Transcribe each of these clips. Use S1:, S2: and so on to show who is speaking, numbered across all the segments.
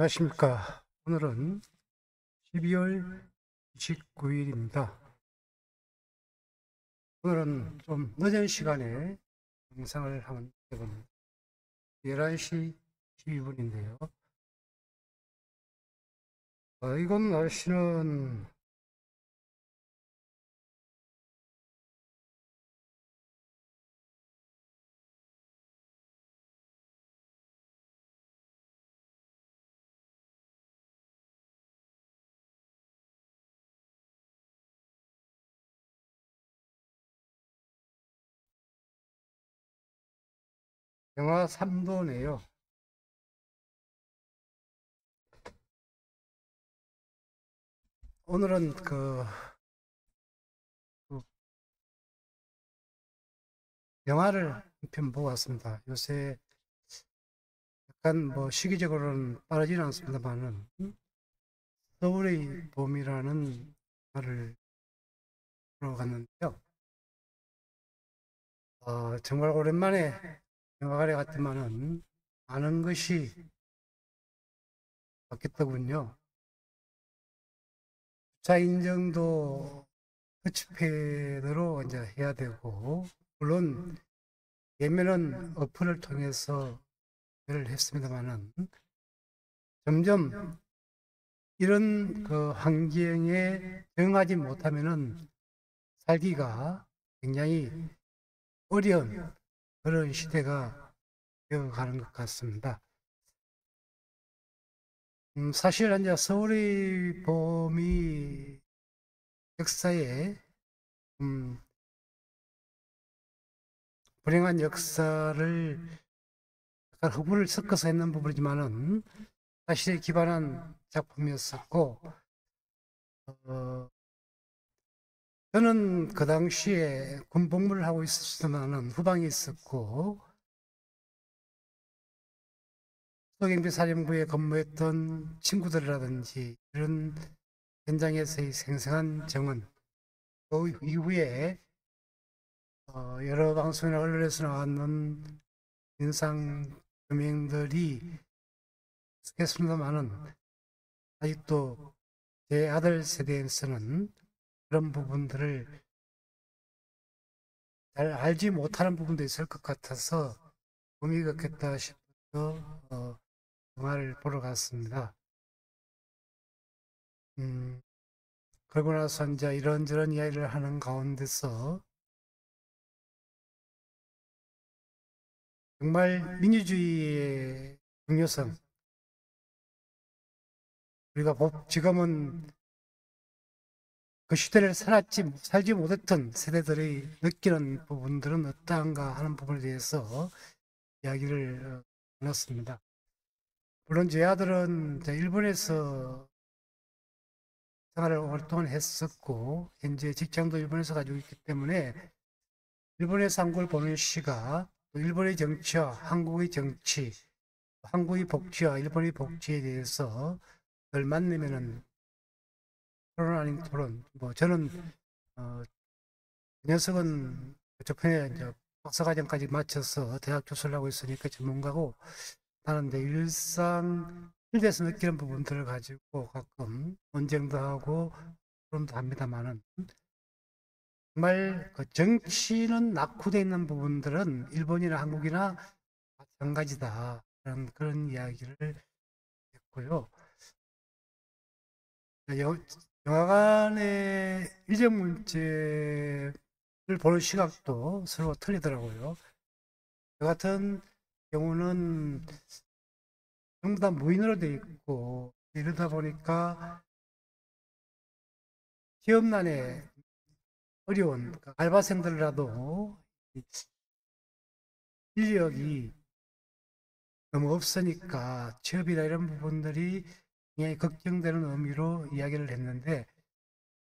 S1: 안녕하십니까. 오늘은 12월 29일입니다. 오늘은 좀 늦은 시간에 영상을 한번 해봅니다. 11시 12분인데요. 어, 이건 날씨는 영하 3도네요. 오늘은 그, 그 영화를 한 편 보고 왔습니다. 요새 약간 뭐 시기적으로는 빠르지는 않습니다만은 서울의 봄이라는 영화를 보러 갔는데요. 어, 정말 오랜만에 영화관에 갔더만은 많은 것이 바뀌었더군요. 주차 인증도 터치패드로 이제 해야 되고, 물론 예매는 어플을 통해서 예를 했습니다만은 점점 이런 그 환경에 적응하지 못하면은 살기가 굉장히 어려운 그런 시대가 되어가는 것 같습니다. 음, 사실 이제 서울의 봄이 역사에 음, 불행한 역사를 약간 허물을 섞어서 했는 부분이지만은 사실에 기반한 작품이었었고 어, 저는 그 당시에 군복무를 하고 있었지만은 후방에 있었고 소경비 사령부에 근무했던 친구들이라든지 이런 현장에서의 생생한 정은 그 이후에 어, 여러 방송이나 언론에서 나왔는 인상 조명들이 있겠습니다만은 아직도 제 아들 세대에서는 그런 부분들을 잘 알지 못하는 부분도 있을 것 같아서 의미가 있겠다 싶어서 어, 영화를 보러 갔습니다. 음, 그러고 나서 이제 이런저런 이야기를 하는 가운데서 정말 민주주의의 중요성 우리가 지금은 그 시대를 살았지, 살지 못했던 세대들이 느끼는 부분들은 어떠한가 하는 부분에 대해서 이야기를 나눴습니다. 물론 제 아들은 일본에서 생활을 오랫동안 했었고, 현재 직장도 일본에서 가지고 있기 때문에 일본에서 한국을 보는 시가 일본의 정치와 한국의 정치, 한국의 복지와 일본의 복지에 대해서 덜 만나면은 토론 아닌 토론. 뭐 저는 어, 그 녀석은 저편에 이제 박사과정까지 마쳐서 대학 교수를 하고 있으니까 전문가고 나는 이제 일상 실대에서 느끼는 부분들을 가지고 가끔 논쟁도 하고 토론도 합니다만은 정말 그 정치는 낙후되어 있는 부분들은 일본이나 한국이나 마찬가지다. 그런, 그런 이야기를 했고요. 영화관의 일정 문제를 보는 시각도 서로 틀리더라고요. 저 같은 경우는 전부 다 무인으로 돼 있고 이러다 보니까 취업난에 어려운 그 알바생들이라도 인력이 너무 없으니까 취업이나 이런 부분들이 굉장히 걱정되는 의미로 이야기를 했는데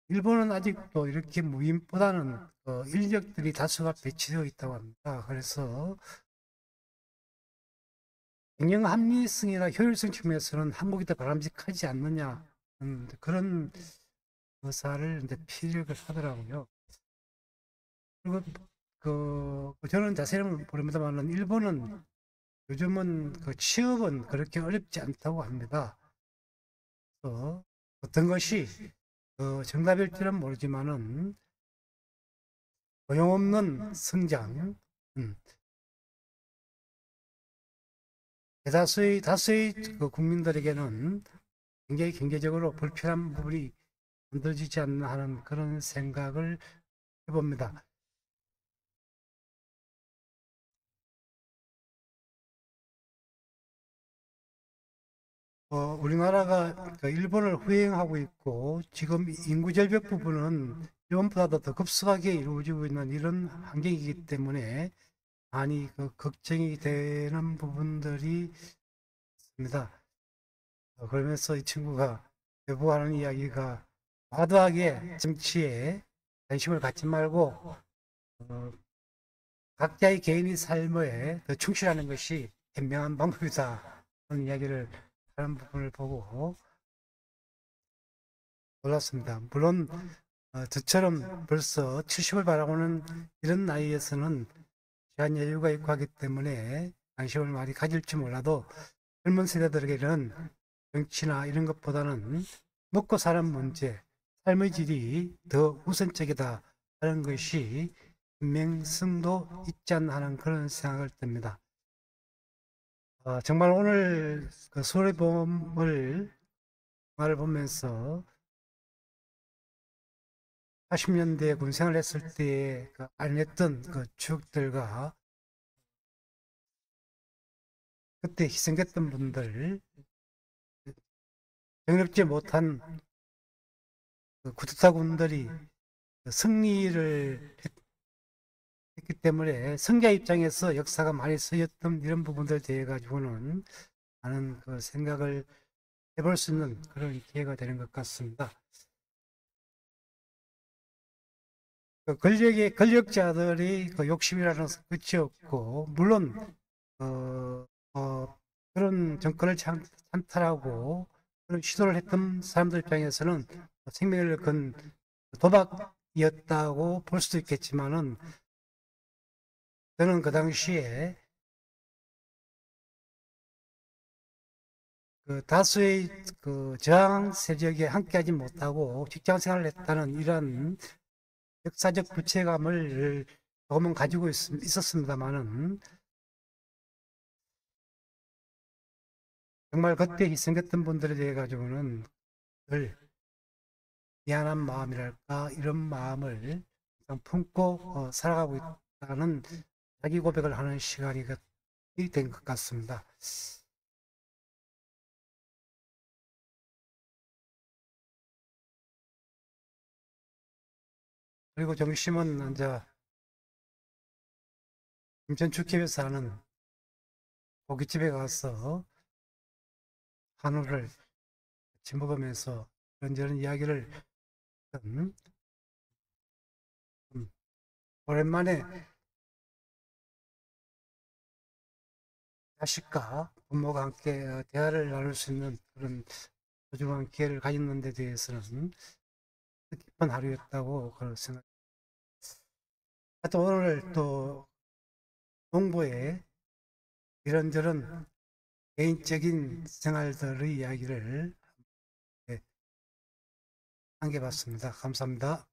S1: 일본은 아직도 이렇게 무인보다는 어, 인력들이 다수가 배치되어 있다고 합니다. 그래서 경영 합리성이나 효율성 측면에서는 한국이 더 바람직하지 않느냐 그런 의사를 이제 피력을 하더라고요. 그리고 그 저는 자세히 모릅니다만 일본은 요즘은 그 취업은 그렇게 어렵지 않다고 합니다. 또 어떤 것이 그 정답일지는 모르지만은 소용없는 성장, 음, 대다수의 다수의 그 국민들에게는 굉장히 경제적으로 불편한 부분이 만들어지지 않나 하는 그런 생각을 해봅니다. 어, 우리나라가 그 일본을 후행하고 있고 지금 인구 절벽 부분은 일본보다도 더 급속하게 이루어지고 있는 이런 환경이기 때문에 많이 그 걱정이 되는 부분들이 있습니다. 어, 그러면서 이 친구가 여부하는 이야기가 과도하게 정치에 관심을 갖지 말고 어, 각자의 개인의 삶에 더 충실하는 것이 현명한 방법이다. 그런 이야기를 하는 부분을 보고 놀랐습니다. 물론 어, 저처럼 벌써 70을 바라보는 이런 나이에서는 제한 여유가 있고 하기 때문에 관심을 많이 가질지 몰라도 젊은 세대들에게는 정치나 이런 것보다는 먹고 사는 문제, 삶의 질이 더 우선적이다 하는 것이 명성도 있지 않나 하는 그런 생각을 듭니다. 어, 정말 오늘 그 소리범을 영화를 보면서 80년대 군생활 했을 때에 그 안했던 그 추억들과 그때 희생됐던 분들 경렵지 못한 그 구두타 군들이 그 승리를 했, 기 때문에 성자 입장에서 역사가 많이 쓰였던 이런 부분들 대해 가지고는 많은 그 생각을 해볼 수 있는 그런 기회가 되는 것 같습니다. 그 권력의 권력자들이 그 욕심이라는 끝이 없고 물론 어, 어, 그런 정권을 찬, 찬탈하고 그런 시도를 했던 사람들 입장에서는 생명을 건 도박이었다고 볼 수도 있겠지만은 저는 그 당시에 그 다수의 그 저항 세력에 함께하지 못하고 직장 생활을 했다는 이런 역사적 부채감을 조금은 가지고 있, 있었습니다만은 정말 그때 희생했던 분들에 대해 가지고는 늘 미안한 마음이랄까 이런 마음을 품고 어, 살아가고 있다는 자기 고백을 하는 시간이 된 것 같습니다. 그리고 정심은 이제 인천축협에서 하는 고깃집에 가서 한우를 같이 먹으면서 이런저런 이야기를 음, 음, 오랜만에 자식과 부모가 함께 어, 대화를 나눌 수 있는 그런 소중한 기회를 가졌는 데 대해서는 뜻깊은 하루였다고 그런 생각. 또 오늘 또 농부의 이런저런 개인적인 생활들의 이야기를 함께 봤습니다. 감사합니다.